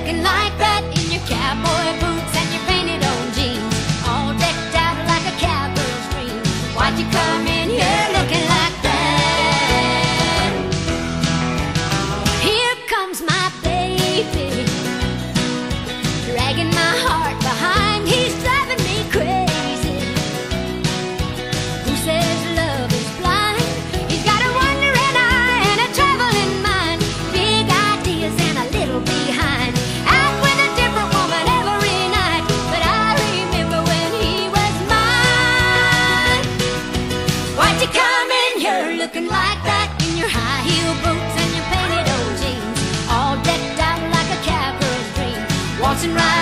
looking like that in your cowboy boots and your painted on jeans, all decked out like a cowgirl's dream. Why'd you come in here looking like that? Here comes my baby, dragging my heart. And right.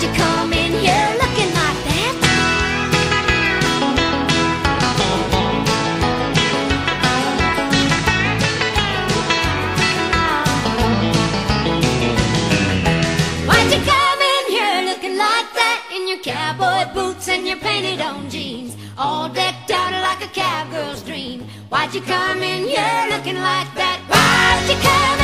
Why'd you come in here looking like that? Why'd you come in here looking like that? In your cowboy boots and your painted on jeans All decked out like a cowgirl's dream Why'd you come in here looking like that? Why'd you come